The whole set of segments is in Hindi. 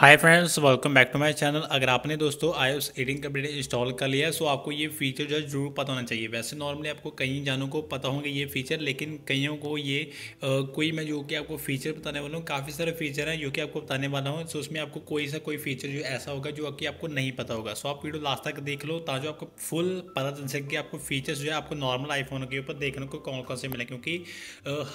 Hi friends welcome back to my channel अगर आपने दोस्तों आई एस एटीन का अपडेट इंस्टॉल कर लिया है सो आपको ये फीचर जो है ज़रूर पता होना चाहिए। वैसे नॉर्मली आपको कई जानों को पता होंगे ये फीचर लेकिन कईयों को ये आ, कोई मैं जो कि आपको फीचर बताने वाला हूँ काफ़ी सारे फीचर हैं जो कि आपको बताने वाला हूँ सो उसमें आपको कोई सा कोई फीचर जो ऐसा होगा जो कि आपको नहीं पता होगा। सो आप वीडियो लास्ट तक देख लो ताकि आपको फुल पता चल सके आपको फीचर्स जो है आपको नॉर्मल आईफोन के ऊपर देखने को कौन कौन से मिले। क्योंकि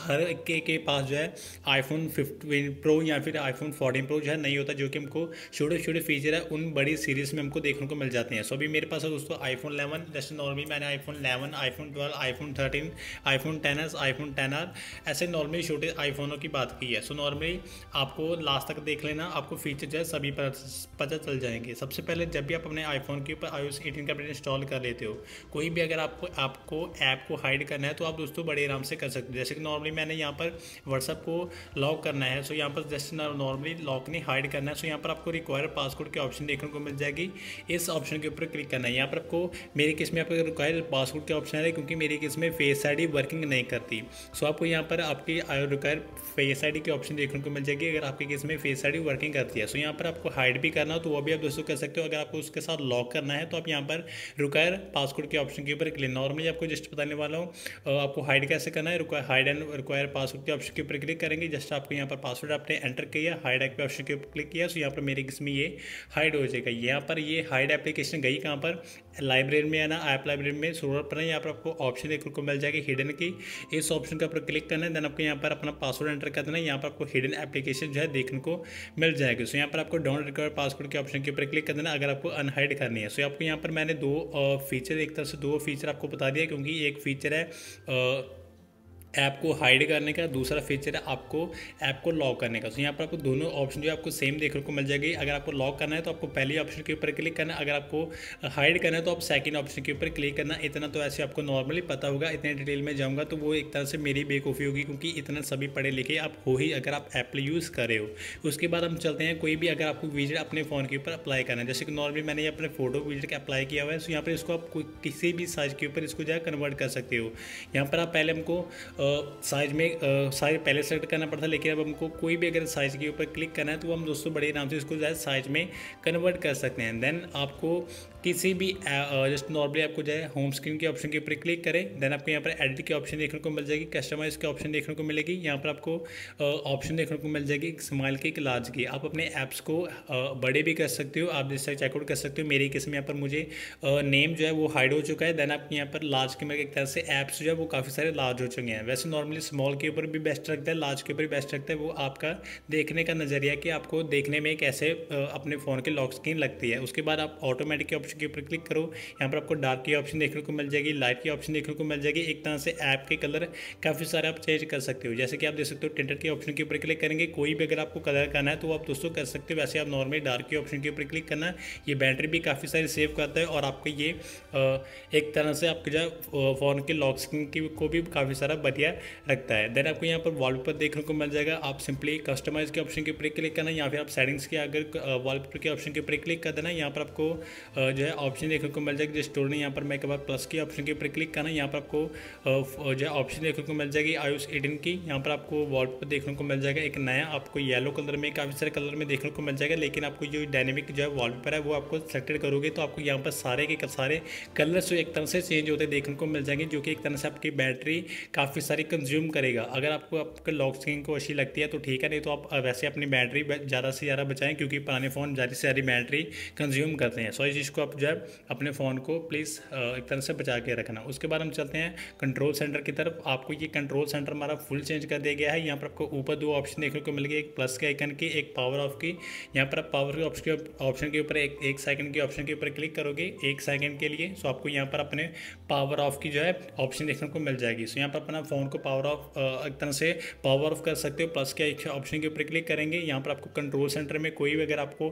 हर के, के पास जो है आईफोन फिफ्टीन प्रो या फिर आईफोन फोर्टीन प्रो जो है नहीं होता जो कि हमको छोटे छोटे फीचर है, उन बड़ी सीरीज़ में हमको देखने को मिल जाते हैं। सो अभी मेरे पास है दोस्तों आईफोन इलेवन जैसे नॉर्मली मैंने iPhone eleven iPhone twelve iPhone thirteen iPhone ten S iPhone ten R ऐसे नॉर्मली छोटे आईफोनों की बात की है। सो नॉर्मली आपको लास्ट तक देख लेना, आपको फीचर जो है सभी पता चल जाएँगे। सबसे पहले जब भी आप अपने आईफोन के ऊपर आई एटीन का इंस्टॉल कर लेते हो, कोई भी अगर आपको आपको ऐप को हाइड करना है तो आप दोस्तों बड़े आराम से कर सकते हो। जैसे कि नॉर्मली मैंने यहाँ पर व्हाट्सअप को लॉक करना है, सो यहाँ पर जैसे नॉर्मली लॉक नहीं हाइड करना है सो यहाँ पर आपको रिक्वायर पासवर्ड के ऑप्शन देखने को मिल जाएगी। इस ऑप्शन के ऊपर क्लिक करना है। यहाँ पर आपको मेरे केस में आपको रिक्वायर पासवर्ड के ऑप्शन है क्योंकि मेरे केस में फेस आई वर्किंग नहीं करती। सो आपको यहाँ पर आपकी रिक्वायर फेस आई के ऑप्शन देखने को मिल जाएगी अगर आपके केस में फेस आई वर्किंग करती है। सो यहाँ पर आपको हाइड भी करना हो तो वो भी आप दोस्तों कर सकते हो। अगर आपको उसके साथ लॉक करना है तो आप यहाँ पर रिक्वायर पासवर्ड के ऑप्शन के ऊपर क्लिक नॉर्मली आपको जस्ट बताने वाला हूँ आपको हाइड कैसे करना है? हाइड एंड रिक्वायर पासवर्ड के ऑप्शन के ऊपर क्लिक करेंगे। जस्ट आपको यहाँ पर पासवर्ड आपने एंटर किया हाइड के ऑप्शन के ऊपर क्लिक किया। सो यहाँ पर मेरे किसमें ये हाइड हो जाएगा। यहाँ पर ये हाइड एप्लीकेशन गई कहाँ पर? लाइब्रेरी में है ना ऐप लाइब्रेरी में। सोलर पर यहाँ पर आपको ऑप्शन देखने को मिल जाएगा हिडन की। इस ऑप्शन के ऊपर क्लिक करना है देन आपको यहाँ पर अपना पासवर्ड एंटर कर देना है। यहाँ पर आपको हिडन एप्लीकेशन जो है देखने को मिल जाएगी। सो यहाँ पर आपको डाउन रिक्वायर पासवर्ड के ऑप्शन के ऊपर क्लिक कर देना अगर आपको अनहाइड करनी है। सो आपको यहाँ पर मैंने दो फीचर एक तरह से दो फीचर आपको बता दिया, क्योंकि एक फीचर है ऐप को हाइड करने का दूसरा फीचर है आपको ऐप को लॉक करने का। तो यहाँ पर आपको दोनों ऑप्शन जो है आपको सेम देखने को मिल जाएगी। अगर आपको लॉक करना है तो आपको पहले ऑप्शन के ऊपर क्लिक करना है। अगर आपको हाइड करना है तो आप सेकंड ऑप्शन के ऊपर क्लिक करना इतना तो ऐसे आपको नॉर्मली पता होगा। इतने डिटेल में जाऊँगा तो वो एक तरह से मेरी बेकूफ़ी होगी क्योंकि इतना सभी पढ़े लिखे आप हो ही अगर आप ऐप यूज़ करे हो। उसके बाद हम चलते हैं। कोई भी अगर आपको विज़िट अपने फ़ोन के ऊपर अप्लाई करना है। जैसे कि नॉर्मली मैंने अपने फ़ोटो विज़िट का अप्लाई किया हुआ है। तो यहाँ पर इसको आप किसी भी साइज़ के ऊपर इसको जो है कन्वर्ट कर सकते हो। यहाँ पर आप पहले हमको साइज़ में साइज़ पहले सेलेक्ट करना पड़ता है लेकिन अब हमको कोई भी अगर साइज़ के ऊपर क्लिक करना है तो हम दोस्तों बड़े आराम से इसको साइज़ में कन्वर्ट कर सकते हैं। देन आपको किसी भी जस्ट नॉर्मली आपको जो है होम स्क्रीन के ऑप्शन के ऊपर क्लिक करें देन आपको यहाँ पर एडिट के ऑप्शन देखने को मिल जाएगी कस्टमाइज के ऑप्शन देखने को मिलेगी, यहाँ पर आपको ऑप्शन देखने को मिल जाएगी स्माइल की एक लार्ज की। आप अपने ऐप्स को बड़े भी कर सकते हो, आप जैसे चेकआउट कर सकते हो, मेरे केस में यहाँ पर मुझे नेम जो है वो हाइड हो चुका है देन आप यहाँ पर लार्ज के में एक तरह से ऐप्स जो है वो काफ़ी सारे लार्ज हो चुके हैं। वैसे नॉर्मली स्मॉल के ऊपर भी बेस्ट रखता है लार्ज के ऊपर भी बेस्ट रखता है, वो आपका देखने का नज़रिया कि आपको देखने में कैसे अपने फ़ोन के लॉक स्क्रीन लगती है। उसके बाद आप ऑटोमेटिक ऑप्शन के ऊपर क्लिक करो। यहाँ पर आपको डार्क की ऑप्शन देखने को मिल जाएगी लाइट की ऑप्शन देखने को मिल जाएगी। एक तरह से ऐप के कलर काफ़ी सारे आप चेंज कर सकते हो। जैसे कि आप देख सकते हो टेंटर के ऑप्शन के ऊपर क्लिक करेंगे। कोई भी अगर आपको कलर करना है तो आप दोस्तों कर सकते हो। वैसे आप नॉर्मली डार्क के ऑप्शन के ऊपर क्लिक करना, ये बैटरी भी काफ़ी सारी सेव करता है और आपको ये एक तरह से आपके जो फ़ोन के लॉक स्क्रीन की को भी काफ़ी सारा बढ़िया रखता है। देन आपको यहाँ पर वॉलपेपर देखने को मिल जाएगा। आप सिंपली कस्टमाइज के ऑप्शन के ऊपर क्लिक करना, या फिर आप सेटिंग्स के अगर वॉलपेपर के ऑप्शन के ऊपर क्लिक कर देना। यहाँ पर आपको जो है ऑप्शन देखने को मिल जाएगा। जो स्टोर ने यहाँ पर मैं एक बार प्लस के ऑप्शन के ऊपर क्लिक करना यहाँ पर आपको जो है ऑप्शन देखने को मिल जाएगी आयुष एटीन की। यहाँ पर आपको वॉलपेपर देखने को मिल जाएगा एक नया, आपको येलो कलर में, काफ़ी सारे कलर में देखने को मिल जाएगा, लेकिन आपको जो डायनेमिक जो है वॉलपेपर है, वो आपको सेलेक्टेड करोगे तो आपको यहाँ पर सारे के सारे कलर्स जो एक तरह से चेंज होते देखने को मिल जाएँगे, जो कि एक तरह से आपकी बैटरी काफ़ी सारी कंज्यूम करेगा। अगर आपको, आपके लॉक स्क्रीन को अच्छी लगती है तो ठीक है, नहीं तो आप वैसे अपनी बैटरी ज़्यादा से ज़्यादा बचाएँ, क्योंकि पुराने फ़ोन ज़्यादा से ज़्यादा बैटरी कंज्यूम करते हैं। सो इस चीज़ को आप जो है, अपने फ़ोन को प्लीज़ एक तरह से बचा के रखना। उसके बाद हम चलते हैं कंट्रोल सेंटर की तरफ़। आपको ये कंट्रोल सेंटर हमारा फुल चेंज कर दिया गया है। यहाँ पर आपको ऊपर दो ऑप्शन देखने को मिल गए, एक प्लस के आइकन की, एक पावर ऑफ़ की। यहाँ पर आप पावर ऑप्शन के ऑप्शन के ऊपर एक एक सेकंड के ऑप्शन के ऊपर क्लिक करोगे, एक सेकंड के लिए। सो आपको यहाँ पर अपने पावर ऑफ़ की जो है ऑप्शन देखने को मिल जाएगी। सो यहाँ पर अपना फ़ोन को पावर ऑफ़ एक तरह से पावर ऑफ़ कर सकते हो। प्लस के ऑप्शन के ऊपर क्लिक करेंगे। यहाँ पर आपको कंट्रोल सेंटर में कोई भी अगर आपको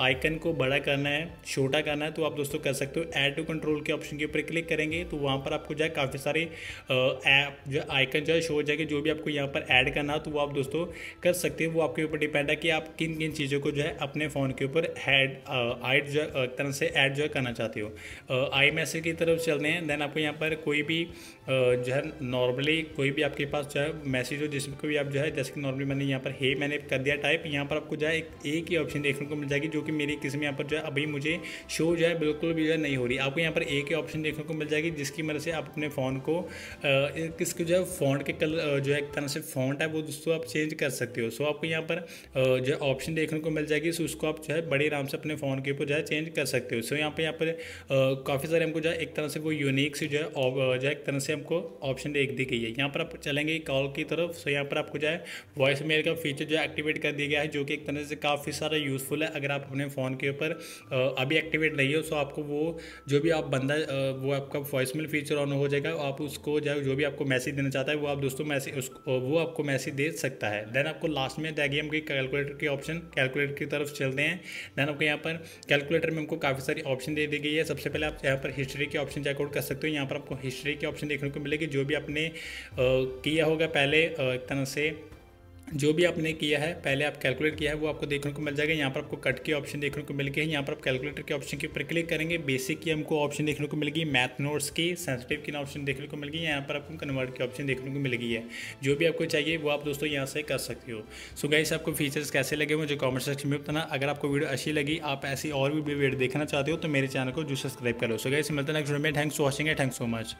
आइकन को बड़ा करना है, छोटा करना है तो आप दोस्तों कर सकते हो। ऐड टू कंट्रोल के ऑप्शन के ऊपर क्लिक करेंगे तो वहाँ पर आपको जो है काफ़ी सारे ऐप जो आइकन जो है शो हो जाएगी। जो भी आपको यहाँ पर ऐड करना हो तो वो आप दोस्तों कर सकते हो। वो आपके ऊपर डिपेंड है कि आप किन किन चीज़ों को जो है अपने फ़ोन के ऊपर हैड आइड जो है तरह से ऐड जो है करना चाहते हो। आई मैसेज की तरफ़ चलते हैं देन आपको यहाँ पर कोई भी जो है नॉर्मली कोई भी आपके पास जो है मैसेज हो, जिसमें कोई आप जो है, जैसे कि नॉर्मली मैंने यहाँ पर हे मैंने कर दिया टाइप यहाँ पर आपको जो है एक एक ही ऑप्शन देखने को मिल जाएगी, जो कि मेरी किसी में यहाँ पर जो है अभी मुझे शो जो है बिल्कुल भी जो है नहीं हो रही आपको यहाँ पर एक ही ऑप्शन देखने को मिल जाएगी जिसकी मदद से आप अपने फ़ोन को किसके जो है फ़ॉन्ट के कलर जो है एक तरह से फ़ॉन्ट है वो दोस्तों आप चेंज कर सकते हो सो आपको यहाँ पर जो है ऑप्शन देखने को मिल जाएगी सो उसको आप जो है बड़े आराम से अपने फ़ोन के ऊपर जो है चेंज कर सकते हो सो यहाँ पर यहाँ पर काफ़ी सारे हमको जो है एक तरह से वो यूनिक से जो है जो है एक तरह से हमको ऑप्शन देख दी गई है यहाँ पर आप चलेंगे कॉल की तरफ़ सो यहाँ पर आपको जो है वॉइस मेल का फीचर जो है एक्टिवेट कर दिया गया है जो कि एक तरह से काफ़ी सारा यूज़फुल है अगर आप अपने फ़ोन के ऊपर अभी एक्टिवेट नहीं हो सो आपको वो जो भी आप बंदा वो आपका वॉइस मेल फीचर ऑन हो जाएगा, आप उसको जो जो भी आपको मैसेज देना चाहता है, वो आप दोस्तों मैसेज उसको वो आपको मैसेज दे सकता है। देन आपको लास्ट में जाएगी हम कैलकुलेटर के ऑप्शन कैलकुलेटर की तरफ़ चलते हैं। देन आपको यहाँ पर कैलकुलेटर में हमको काफ़ी सारी ऑप्शन दे दी गई है। सबसे पहले आप यहाँ पर हिस्ट्री के ऑप्शन चेकआउट कर सकते हो। यहाँ पर आपको हिस्ट्री के ऑप्शन देखने को मिलेगी। जो भी आपने किया होगा पहले एक तरह से जो भी आपने किया है, पहले आप कैलकुलेट किया है, वो आपको देखने को मिल जाएगा। यहाँ पर आपको कट के ऑप्शन देखने को मिल गई है। यहाँ पर आप कैलकुलेटर के ऑप्शन के ऊपर क्लिक करेंगे। बेसिक की हमको ऑप्शन देखने को मिलेगी मैथ नोट्स की सेंसिटिव की ऑप्शन देखने को मिल गई। यहाँ पर आपको कन्वर्ट की ऑप्शन देखने को मिल गई है। जो भी आपको चाहिए, वो आप दोस्तों यहाँ से कर सकते हो। सो गाइस आपको फीचर्स कैसे लगे मुझे कॉमेंट सेक्शन में बताना अगर आपको वीडियो अच्छी लगी, आप ऐसी और भी वीडियो देखना चाहते हो तो मेरे चैनल को जो सब्सक्राइब करो सो गाइस मिलता है नेक्स्ट वीडियो में। थैंक्स फॉर वॉचिंग है थैंक्स सो मच